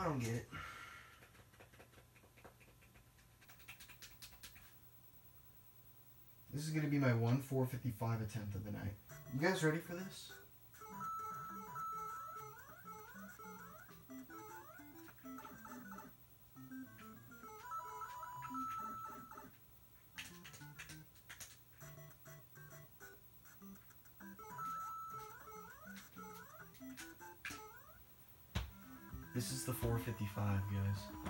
I don't get it. This is gonna be my one 455 attempt of the night. You guys ready for this? This is the 455, guys.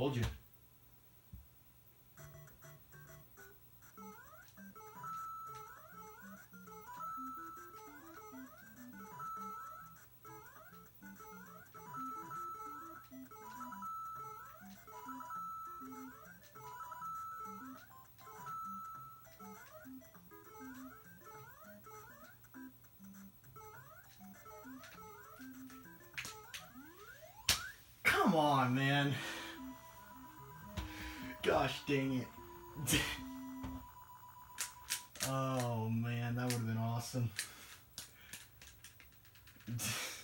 Told you. Come on, man gosh dang it. oh man, that would have been awesome.